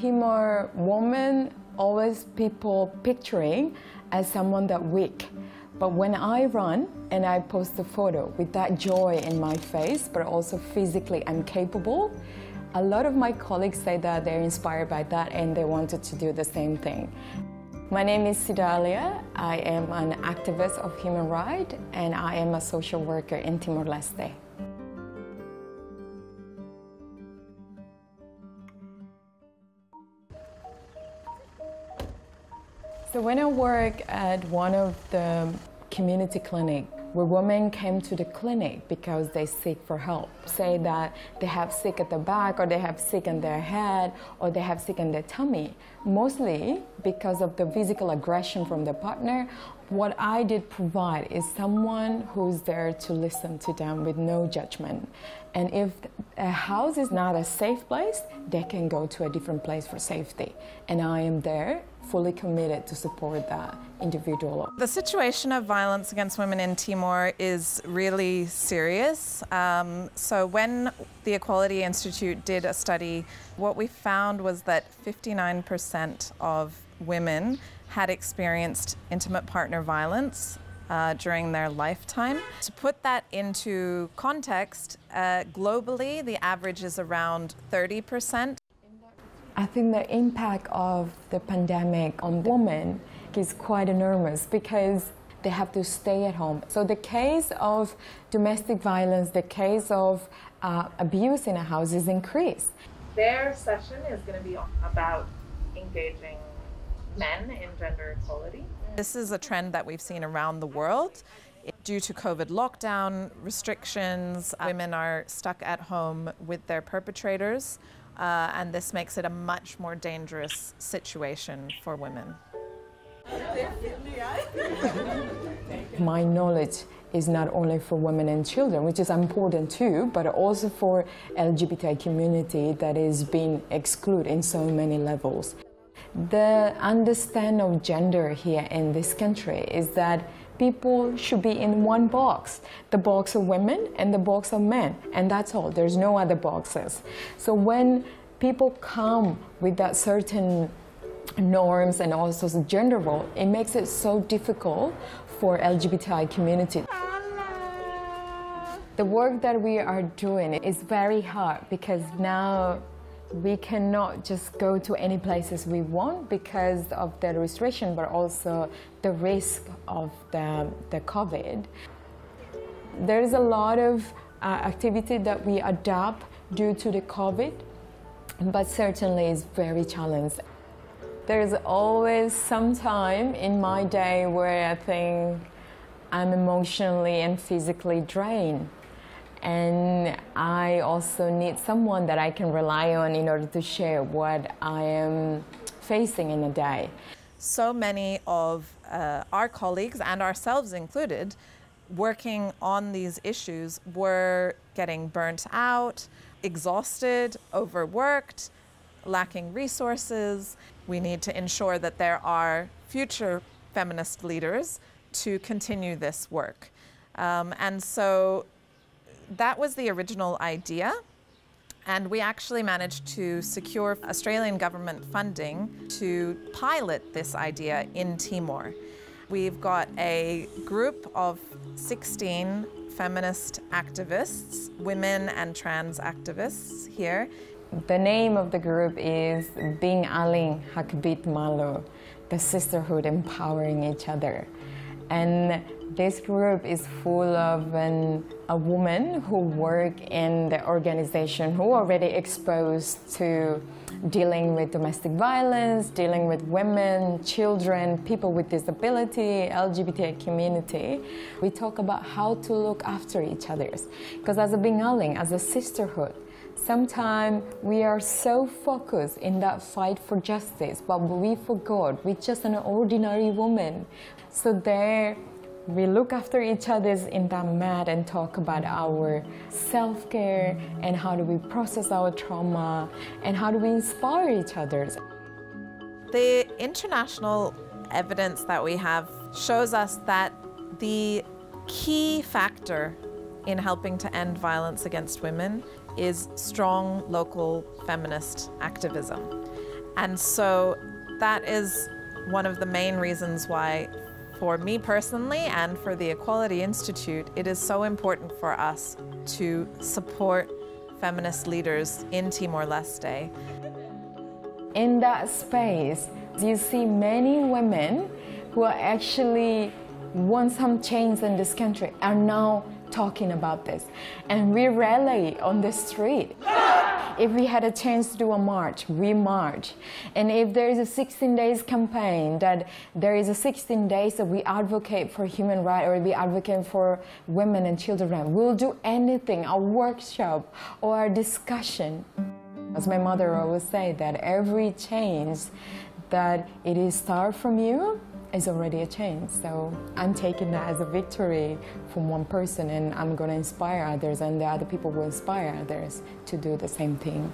Timor woman, always people picturing as someone that weak. But when I run and I post a photo with that joy in my face, but also physically I'm capable, a lot of my colleagues say that they're inspired by that and they wanted to do the same thing. My name is Sidalia. I am an activist of human rights and I am a social worker in Timor-Leste. So when I work at one of the community clinic where women came to the clinic because they seek for help, say that they have sick at the back or they have sick in their head or they have sick in their tummy, mostly because of the physical aggression from the partner. What I did provide is someone who's there to listen to them with no judgment. And if a house is not a safe place, they can go to a different place for safety. And I am there fully committed to support that individual. The situation of violence against women in Timor is really serious. Um, so when the Equality Institute did a study, what we found was that 59% of women had experienced intimate partner violence uh, during their lifetime. To put that into context, uh, globally, the average is around 30%. I think the impact of the pandemic on women is quite enormous because they have to stay at home. So the case of domestic violence, the case of uh, abuse in a house is increased. Their session is going to be about engaging men in gender equality. This is a trend that we've seen around the world. Due to COVID lockdown restrictions, women are stuck at home with their perpetrators uh, and this makes it a much more dangerous situation for women. My knowledge is not only for women and children, which is important too, but also for LGBT community that is being excluded in so many levels. The understanding of gender here in this country is that people should be in one box. The box of women and the box of men. And that's all. There's no other boxes. So when people come with that certain norms and also gender role it makes it so difficult for lgbti community. The work that we are doing is very hard because now we cannot just go to any places we want because of the restriction, but also the risk of the, the COVID. There's a lot of uh, activity that we adopt due to the COVID, but certainly it's very challenging. There's always some time in my day where I think I'm emotionally and physically drained and I also need someone that I can rely on in order to share what I am facing in a day. So many of uh, our colleagues and ourselves included working on these issues were getting burnt out, exhausted, overworked, lacking resources. We need to ensure that there are future feminist leaders to continue this work. Um, and so that was the original idea. And we actually managed to secure Australian government funding to pilot this idea in Timor. We've got a group of 16 feminist activists, women and trans activists here. The name of the group is Bin Alin Hakbiit Malu, the sisterhood empowering each other. And this group is full of an, a woman who work in the organization who already exposed to dealing with domestic violence, dealing with women, children, people with disability, LGBT community. We talk about how to look after each other. Because as a Bengaling, as a sisterhood, sometimes we are so focused in that fight for justice, but we forgot we're just an ordinary woman. So there we look after each other in that mat and talk about our self-care and how do we process our trauma and how do we inspire each other. The international evidence that we have shows us that the key factor in helping to end violence against women is strong local feminist activism. And so that is one of the main reasons why, for me personally and for the Equality Institute, it is so important for us to support feminist leaders in Timor Leste. In that space, you see many women who are actually want some change in this country are now talking about this. And we rally on the street. If we had a chance to do a march, we march. And if there is a 16 days campaign that there is a 16 days that we advocate for human rights or we advocate for women and children, we'll do anything, a workshop or a discussion. As my mother always say that every change that it is start from you is already a change. So I'm taking that as a victory from one person and I'm going to inspire others and the other people will inspire others to do the same thing.